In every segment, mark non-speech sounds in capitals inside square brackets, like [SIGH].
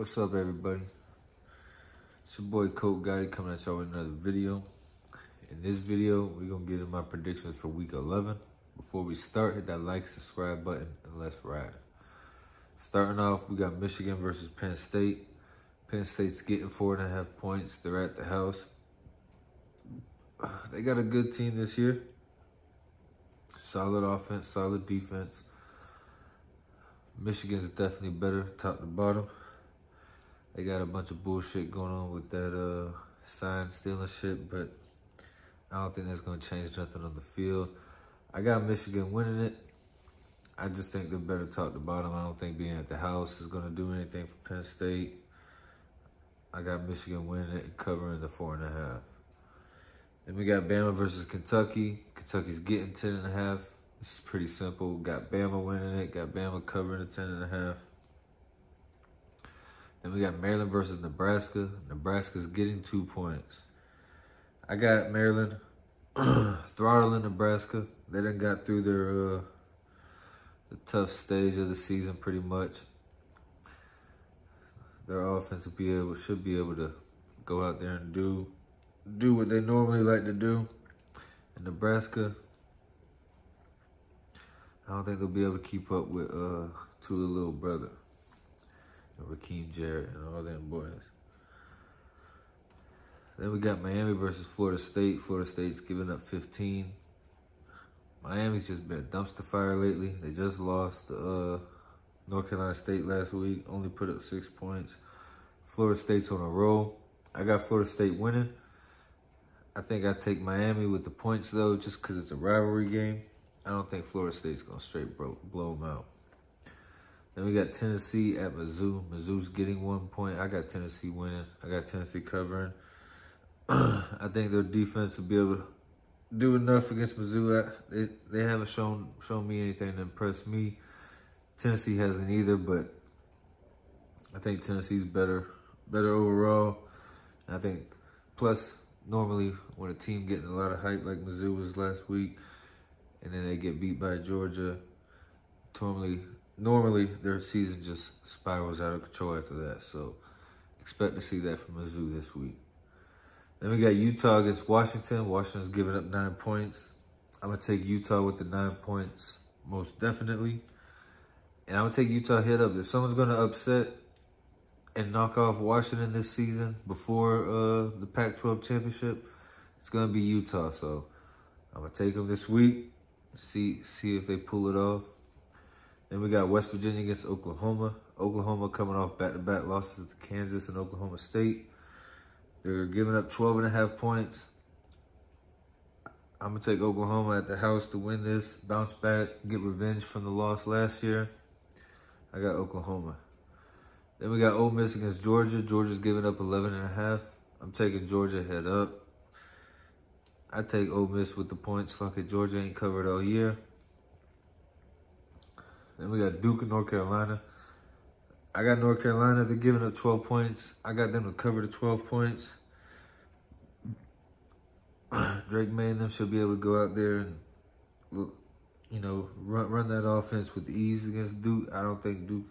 What's up, everybody? It's your boy Colt Gotti coming at y'all with another video. In this video, we're gonna get in my predictions for week 11. Before we start, hit that like, subscribe button, and let's ride. Starting off, we got Michigan versus Penn State. Penn State's getting four and a half points. They're at the house. They got a good team this year. Solid offense, solid defense. Michigan's definitely better, top to bottom. They got a bunch of bullshit going on with that uh, sign stealing shit, but I don't think that's going to change nothing on the field. I got Michigan winning it. I just think they're better top to bottom. I don't think being at the house is going to do anything for Penn State. I got Michigan winning it and covering the four and a half. Then we got Bama versus Kentucky. Kentucky's getting ten and a half. This is pretty simple. Got Bama winning it. Got Bama covering the ten and a half. Then we got Maryland versus Nebraska. Nebraska's getting two points. I got Maryland [CLEARS THROAT] throttling Nebraska. They done got through their uh, the tough stage of the season pretty much. Their offense will be able should be able to go out there and do do what they normally like to do. In Nebraska, I don't think they'll be able to keep up with uh Tua little brother. Rakim Jarrett and all them boys. Then we got Miami versus Florida State. Florida State's giving up 15. Miami's just been a dumpster fire lately. They just lost uh, North Carolina State last week. Only put up six points. Florida State's on a roll. I got Florida State winning. I think I take Miami with the points, though, just because it's a rivalry game. I don't think Florida State's going to straight blow, blow them out. Then we got Tennessee at Mizzou. Mizzou's getting one point. I got Tennessee winning. I got Tennessee covering. [CLEARS THROAT] I think their defense will be able to do enough against Mizzou. They they haven't shown shown me anything to impress me. Tennessee hasn't either, but I think Tennessee's better better overall. And I think plus normally when a team getting a lot of hype like Mizzou was last week, and then they get beat by Georgia, normally normally their season just spirals out of control after that. So expect to see that from Mizzou this week. Then we got Utah against Washington. Washington's giving up nine points. I'm going to take Utah with the nine points, most definitely. And I'm going to take Utah head up. If someone's going to upset and knock off Washington this season before uh, the Pac-12 championship, it's going to be Utah. So I'm going to take them this week, see see if they pull it off. Then we got West Virginia against Oklahoma. Oklahoma coming off back-to-back -back losses to Kansas and Oklahoma State. They're giving up 12 and a half points. I'm going to take Oklahoma at the house to win this, bounce back, get revenge from the loss last year. I got Oklahoma. Then we got Ole Miss against Georgia. Georgia's giving up 11 and a half. I'm taking Georgia head up. I take Ole Miss with the points. Fuck it, Georgia ain't covered all year. Then we got Duke and North Carolina. I got North Carolina. They're giving up 12 points. I got them to cover the 12 points. [CLEARS THROAT] Drake Maye and them should be able to go out there and, you know, run, run that offense with ease against Duke. I don't think Duke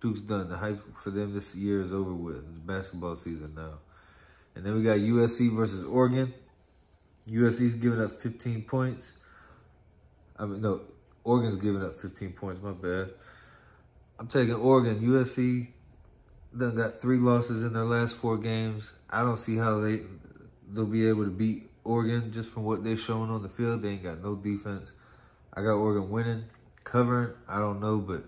Duke's done. The hype for them this year is over with. It's basketball season now. And then we got USC versus Oregon. USC's giving up 15 points. I mean, no, Oregon's giving up 15 points. My bad. I'm taking Oregon. USC done got three losses in their last four games. I don't see how they they'll be able to beat Oregon just from what they're showing on the field. They ain't got no defense. I got Oregon winning, covering. I don't know, but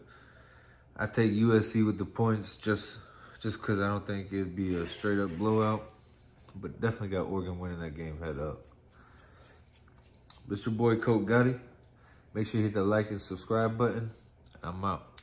I take USC with the points just just because I don't think it'd be a straight up blowout. But definitely got Oregon winning that game head up. It's your boy Colt Gotti. Make sure you hit the like and subscribe button. I'm out.